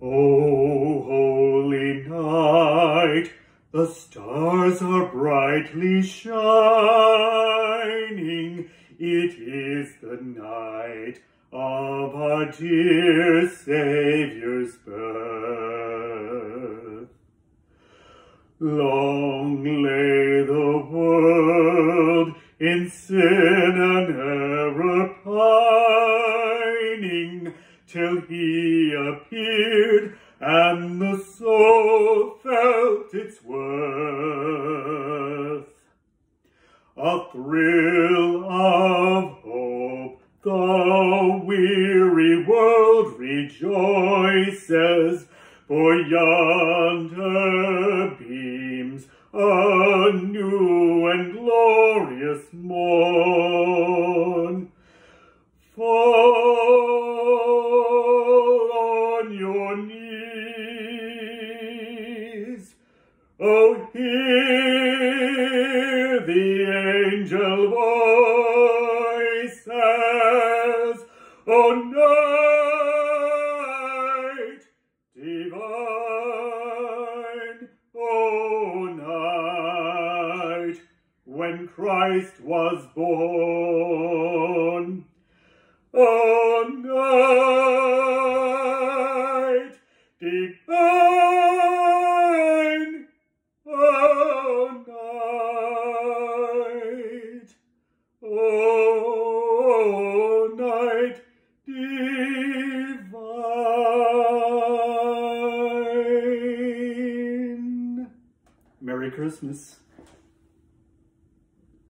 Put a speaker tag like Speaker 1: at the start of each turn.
Speaker 1: O holy night, the stars are brightly shining. It is the night of our dear Saviour's birth. Long lay the world in sin and error till he appeared and the soul felt its worth. A thrill of hope, the weary world rejoices, for yonder beams a new and glorious morn. Fall oh, hear the angel voices, oh, night divine, oh, night when Christ was born. Oh, night divine. Merry Christmas.